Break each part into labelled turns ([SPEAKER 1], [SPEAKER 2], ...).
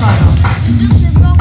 [SPEAKER 1] One time.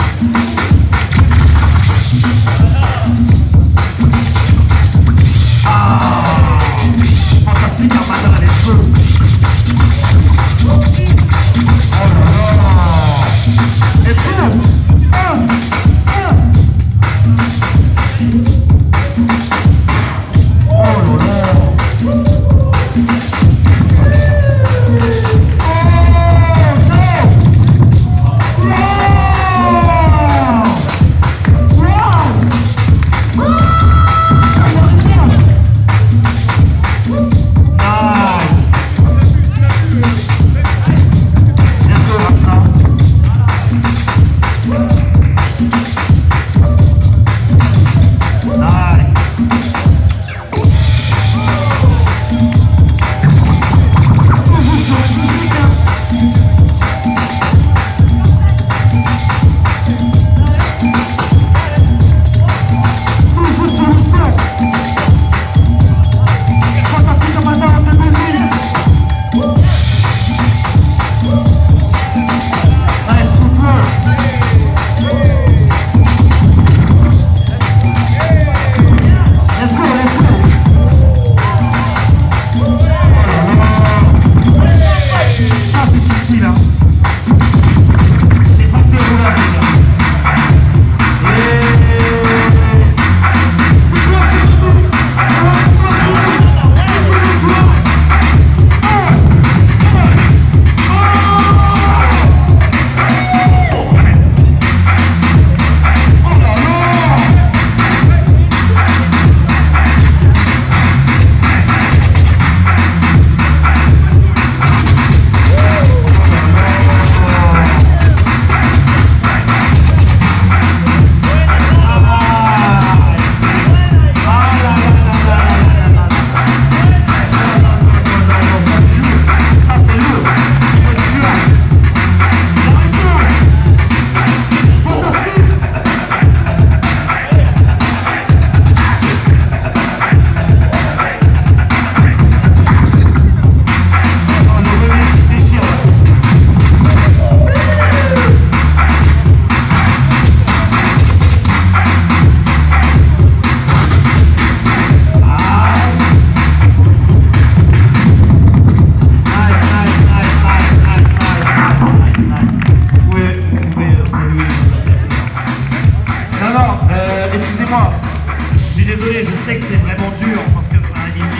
[SPEAKER 1] Je suis désolé, je sais que c'est vraiment dur, parce qu'ils bah,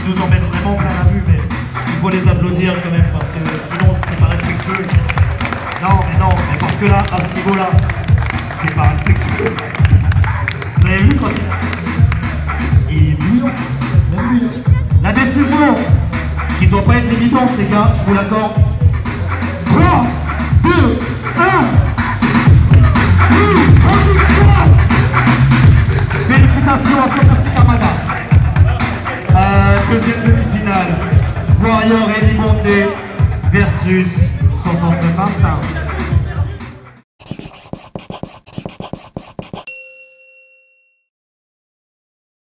[SPEAKER 1] nous emmènent vraiment plein la vue, mais il faut les applaudir quand même, parce que sinon c'est pas respectueux. Non, mais non, mais parce que là, à ce niveau-là, c'est pas respectueux. Vous avez vu quand c'est... Hein. La décision qui ne doit pas être évidente, les gars, je vous l'accorde, Warrior Eddie versus 69 Instinct.